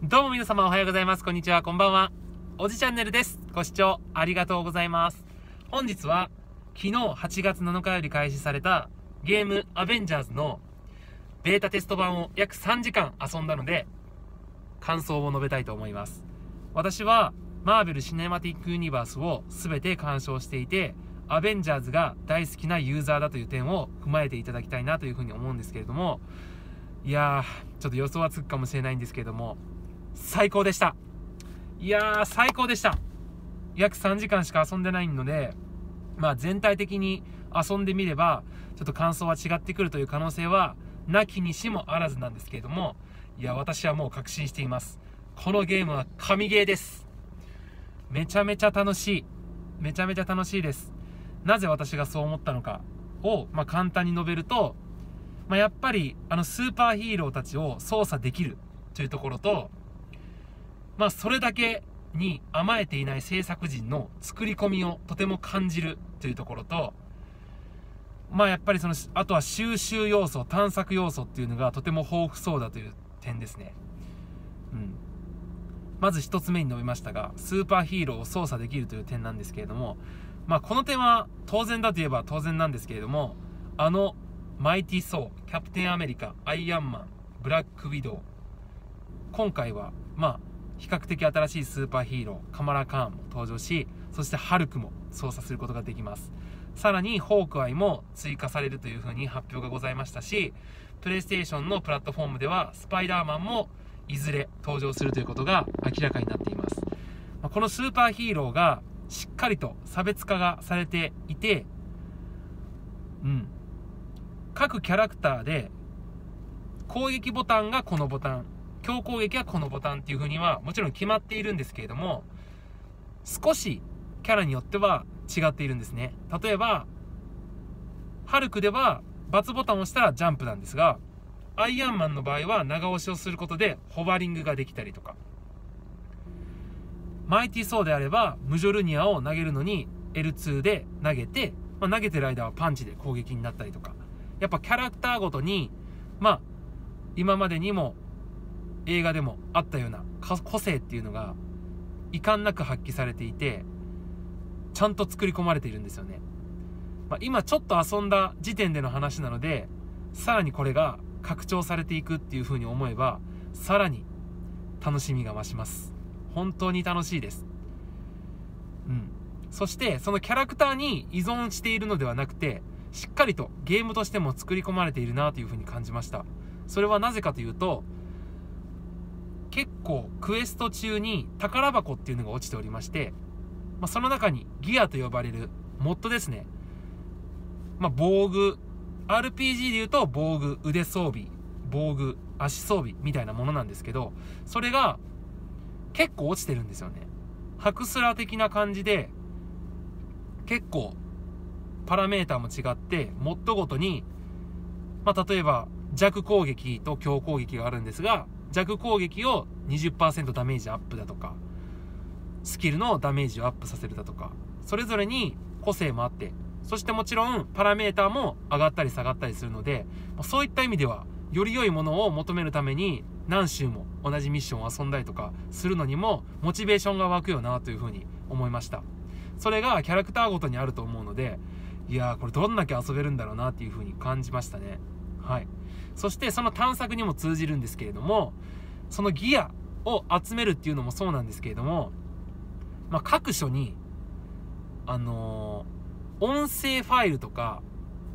どうも皆様おはようございます。こんにちは。こんばんは。おじチャンネルです。ご視聴ありがとうございます。本日は昨日8月7日より開始されたゲームアベンジャーズのベータテスト版を約3時間遊んだので感想を述べたいと思います。私はマーベル・シネマティック・ユニバースを全て鑑賞していてアベンジャーズが大好きなユーザーだという点を踏まえていただきたいなというふうに思うんですけれどもいやーちょっと予想はつくかもしれないんですけれども最高でした。いやー最高でした。約3時間しか遊んでないのでまあ全体的に遊んでみればちょっと感想は違ってくるという可能性はなきにしもあらずなんですけれどもいや私はもう確信しています。このゲームは神ゲーです。めちゃめちゃ楽しい。めちゃめちゃ楽しいです。なぜ私がそう思ったのかを、まあ、簡単に述べると、まあ、やっぱりあのスーパーヒーローたちを操作できるというところと、まあ、それだけに甘えていない制作陣の作り込みをとても感じるというところと、まあやっぱりその、あとは収集要素、探索要素っていうのがとても豊富そうだという点ですね。うん。まず1つ目に述べましたが、スーパーヒーローを操作できるという点なんですけれども、まあこの点は当然だといえば当然なんですけれども、あのマイティ・ソー、キャプテンアメリカ、アイアンマン、ブラック・ウィドウ、今回は、まあ、比較的新しいスーパーヒーロー、カマラ・カーンも登場し、そしてハルクも操作することができます。さらに、ホークアイも追加されるというふうに発表がございましたし、プレイステーションのプラットフォームでは、スパイダーマンもいずれ登場するということが明らかになっています。このスーパーヒーローがしっかりと差別化がされていて、うん。各キャラクターで攻撃ボタンがこのボタン、強攻撃はこのボタンっていう風にはもちろん決まっているんですけれども、少しキャラによっては違っているんですね。例えば、ハルクでは×ボタンを押したらジャンプなんですが、アイアンマンの場合は長押しをすることでホバリングができたりとか、マイティソーであれば、ムジョルニアを投げるのに L2 で投げて、まあ、投げてる間はパンチで攻撃になったりとか、やっぱキャラクターごとに、まあ、今までにも映画でもあったような個性っていうのが遺憾なく発揮されていて、ちゃんと作り込まれているんですよね。まあ、今ちょっと遊んだ時点での話なので、さらにこれが拡張されていくっていう風に思えば、さらに楽しみが増します。本当に楽しいです。うん。そして、そのキャラクターに依存しているのではなくて、しっかりとゲームとしても作り込まれているなというふうに感じました。それはなぜかというと、結構クエスト中に宝箱っていうのが落ちておりまして、まあ、その中にギアと呼ばれるモッドですね。まあ、防具、RPG で言うと防具、腕装備、防具、足装備みたいなものなんですけど、それが結構落ちてるんですよね。ハクスラ的な感じで、結構、パラメーターも違って、モッドごとに、まあ、例えば、弱攻撃と強攻撃があるんですが、弱攻撃を20%ダメージアップだとか、スキルのダメージをアップさせるだとか、それぞれに個性もあって、そしてもちろんパラメーターも上がったり下がったりするので、そういった意味では、より良いものを求めるために何周も同じミッションを遊んだりとかするのにもモチベーションが湧くよなというふうに思いました。それがキャラクターごとにあると思うのでいやーこれどんだけ遊べるんだろうなっていうふうに感じましたね。はいそしてその探索にも通じるんですけれどもそのギアを集めるっていうのもそうなんですけれども、まあ、各所にあのー、音声ファイルとか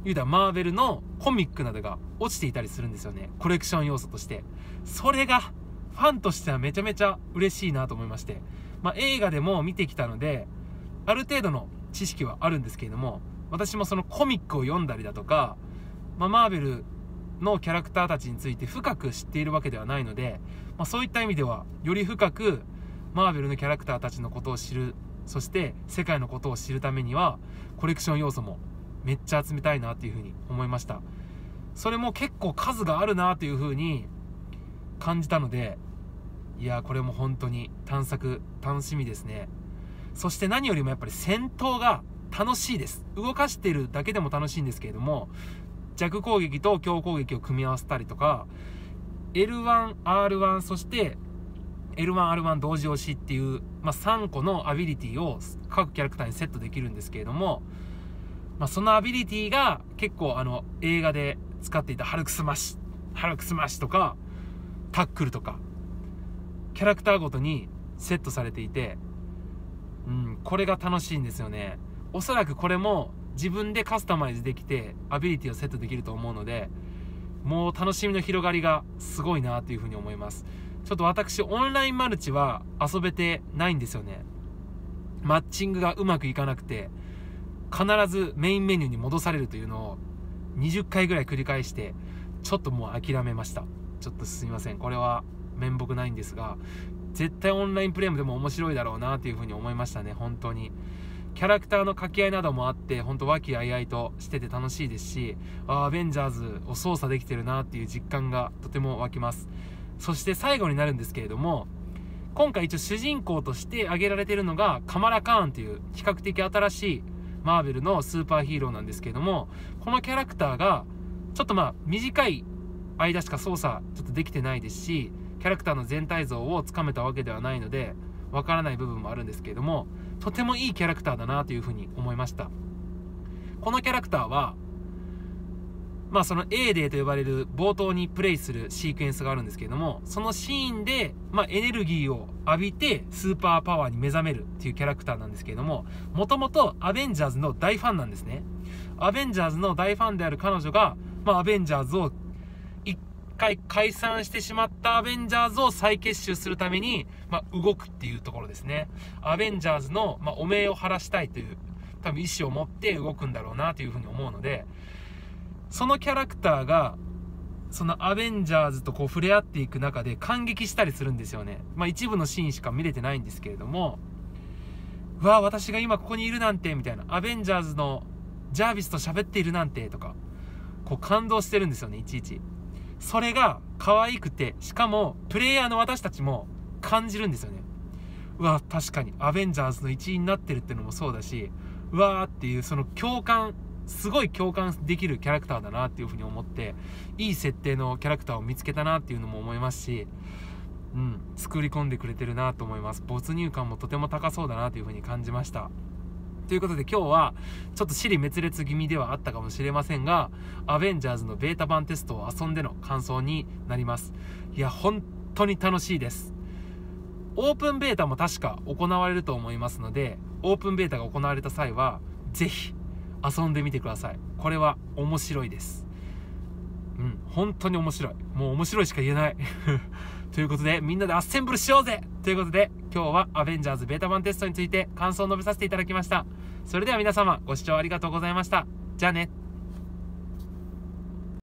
言うたらマーベルのコミックなどが落ちていたりするんですよね。コレクション要素として。それが、ファンとしてはめちゃめちゃ嬉しいなと思いまして。まあ、映画でも見てきたので、ある程度の知識はあるんですけれども、私もそのコミックを読んだりだとか、まあ、マーベルのキャラクターたちについて深く知っているわけではないので、まあ、そういった意味では、より深くマーベルのキャラクターたちのことを知る、そして世界のことを知るためには、コレクション要素もめっちゃ集めたいなっていうふうに思いました。それも結構数があるなというふうに感じたので、いやこれも本当に探索楽しみですね。そして何よりもやっぱり戦闘が楽しいです。動かしてるだけでも楽しいんですけれども、弱攻撃と強攻撃を組み合わせたりとか、L1、R1、そして L1R1 同時押しっていう、まあ、3個のアビリティを各キャラクターにセットできるんですけれども、まあ、そのアビリティが結構あの映画で使っていたハルクスマッシュハルクスマッシュとかタックルとかキャラクターごとにセットされていて、うん、これが楽しいんですよね。おそらくこれも自分でカスタマイズできてアビリティをセットできると思うのでもう楽しみの広がりがすごいなというふうに思います。ちょっと私オンラインマルチは遊べてないんですよね。マッチングがうまくいかなくて必ずメインメニューに戻されるというのを20回ぐらい繰り返してちょっともう諦めました。ちょっとすみません。これは面目ないんですが絶対オンラインプレイムでも面白いだろうなというふうに思いましたね。本当に。キャラクターの掛け合いなどもあって本当和気あいあいとしてて楽しいですしアベンジャーズを操作できてるなっていう実感がとても湧きます。そして最後になるんですけれども今回一応主人公として挙げられてるのがカマラ・カーンという比較的新しいマーベルのスーパーヒーローなんですけれどもこのキャラクターがちょっとまあ短い間しか操作ちょっとできてないですしキャラクターの全体像をつかめたわけではないのでわからない部分もあるんですけれどもとてもいいキャラクターだなというふうに思いました。このキャラクターはまあその A デーと呼ばれる冒頭にプレイするシークエンスがあるんですけれどもそのシーンで、まあ、エネルギーを浴びてスーパーパワーに目覚めるっていうキャラクターなんですけれどももともとアベンジャーズの大ファンなんですね。アベンジャーズの大ファンである彼女が、まあ、アベンジャーズを回解散してしまったアベンジャーズを再結集するために、まあ、動くっていうところですねアベンジャーズの、まあ、汚名を晴らしたいという多分意思を持って動くんだろうなというふうに思うのでそのキャラクターがそのアベンジャーズとこう触れ合っていく中で感激したりするんですよね。まあ一部のシーンしか見れてないんですけれども、うわ私が今ここにいるなんて、みたいな。アベンジャーズのジャービスと喋っているなんて、とか、こう感動してるんですよね、いちいち。それが可愛くて、しかもプレイヤーの私たちも感じるんですよね。うわ、確かにアベンジャーズの一員になってるってのもそうだし、うわーっていうその共感すごい共感できるキャラクターだなっていうふうに思っていい設定のキャラクターを見つけたなっていうのも思いますしうん作り込んでくれてるなと思います没入感もとても高そうだなというふうに感じましたということで今日はちょっと尻滅裂気味ではあったかもしれませんがアベンジャーズのベータ版テストを遊んでの感想になります。いや本当に楽しいです。オープンベータも確か行われると思いますのでオープンベータが行われた際は是非遊んでみてください。これは面白いです。うん本当に面白い。もう面白いしか言えない。ということでみんなでアッセンブルしようぜ。ということで今日はアベンジャーズベータ版テストについて感想を述べさせていただきました。それでは皆様ご視聴ありがとうございました。じゃあね。